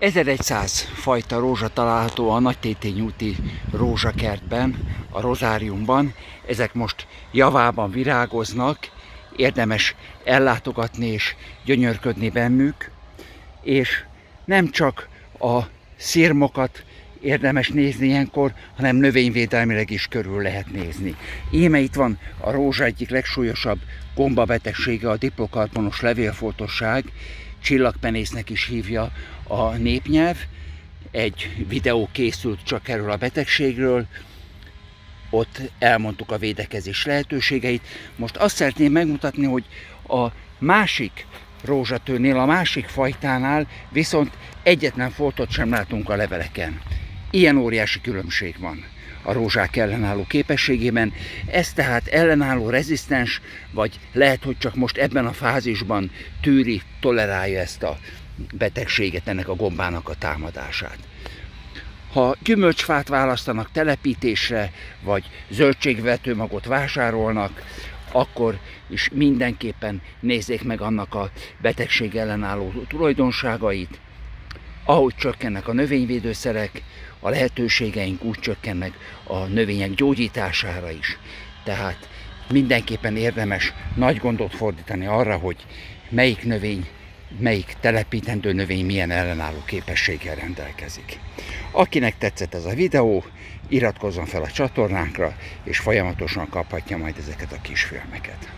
1100 fajta rózsa található a Nagy Tétény úti rózsakertben, a rozáriumban. Ezek most javában virágoznak, érdemes ellátogatni és gyönyörködni bennük, és nem csak a szirmokat érdemes nézni ilyenkor, hanem növényvédelmileg is körül lehet nézni. Íme itt van a rózsa egyik legsúlyosabb gombabetegsége, a diplokarbonos levélfoltosság, csillagpenésznek is hívja a népnyelv. Egy videó készült csak erről a betegségről, ott elmondtuk a védekezés lehetőségeit. Most azt szeretném megmutatni, hogy a másik rózsatőnél, a másik fajtánál viszont egyetlen foltot sem látunk a leveleken. Ilyen óriási különbség van a rózsák ellenálló képességében. Ez tehát ellenálló rezisztens, vagy lehet, hogy csak most ebben a fázisban tűri, tolerálja ezt a betegséget, ennek a gombának a támadását. Ha gyümölcsfát választanak telepítésre, vagy zöldségvetőmagot vásárolnak, akkor is mindenképpen nézzék meg annak a betegség ellenálló tulajdonságait. Ahogy csökkennek a növényvédőszerek, a lehetőségeink úgy csökkennek a növények gyógyítására is. Tehát mindenképpen érdemes nagy gondot fordítani arra, hogy melyik növény, melyik telepítendő növény milyen ellenálló képességgel rendelkezik. Akinek tetszett ez a videó, iratkozzon fel a csatornánkra, és folyamatosan kaphatja majd ezeket a kisfilmeket.